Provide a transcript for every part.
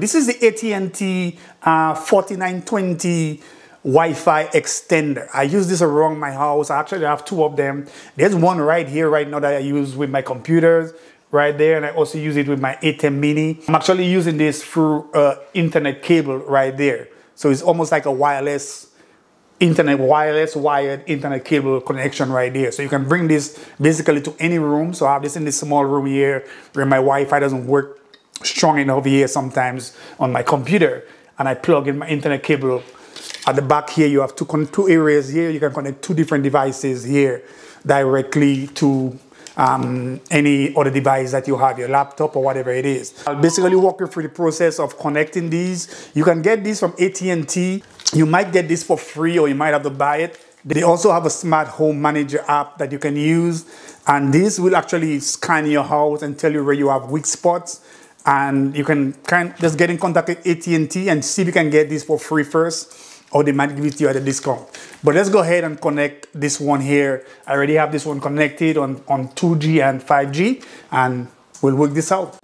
This is the AT&T uh, 4920 Wi-Fi extender. I use this around my house. I actually have two of them. There's one right here right now that I use with my computers right there and I also use it with my ATEM mini. I'm actually using this through uh, internet cable right there. So it's almost like a wireless internet wireless wired internet cable connection right there. So you can bring this basically to any room. So I have this in this small room here where my Wi-Fi doesn't work strong enough here sometimes on my computer and I plug in my internet cable at the back here you have two, two areas here you can connect two different devices here directly to um, any other device that you have, your laptop or whatever it is. I'll basically walk you through the process of connecting these. You can get these from AT&T. You might get this for free or you might have to buy it. They also have a smart home manager app that you can use and this will actually scan your house and tell you where you have weak spots and you can kind just get in contact with AT&T and see if you can get this for free first or they might give it to you at a discount. But let's go ahead and connect this one here. I already have this one connected on, on 2G and 5G and we'll work this out.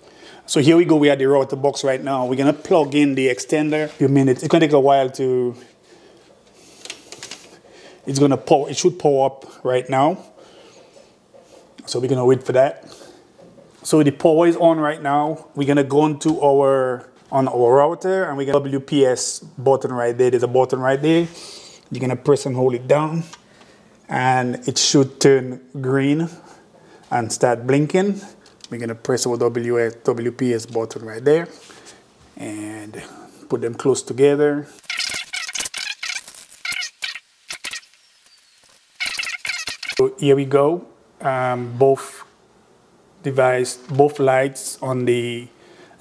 So here we go, we are the router box right now. We're gonna plug in the extender. A few minutes, it's gonna take a while to, it's gonna power, it should power up right now. So we're gonna wait for that. So the power is on right now. We're gonna go into our on our router and we get WPS button right there. There's a button right there. You're gonna press and hold it down and it should turn green and start blinking. We're gonna press our WS, WPS button right there and put them close together. So here we go. Um, both device, both lights on the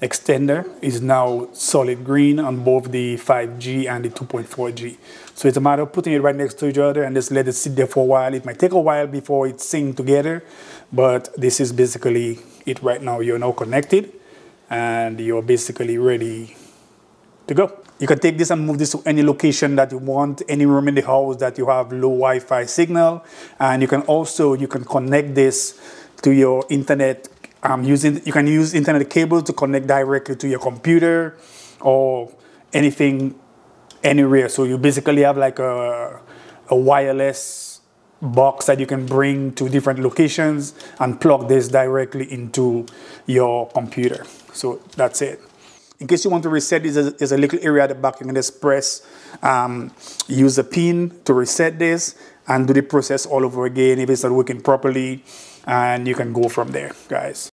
extender is now solid green on both the 5G and the 2.4G. So it's a matter of putting it right next to each other and just let it sit there for a while. It might take a while before it sync together, but this is basically it right now. You're now connected and you're basically ready to go. You can take this and move this to any location that you want, any room in the house that you have low Wi-Fi signal. And you can also, you can connect this to your internet um, using you can use internet cable to connect directly to your computer or anything anywhere. So you basically have like a, a wireless box that you can bring to different locations and plug this directly into your computer. So that's it. In case you want to reset this, there's a little area at the back. You can just press, um, use a pin to reset this and do the process all over again if it's not working properly and you can go from there guys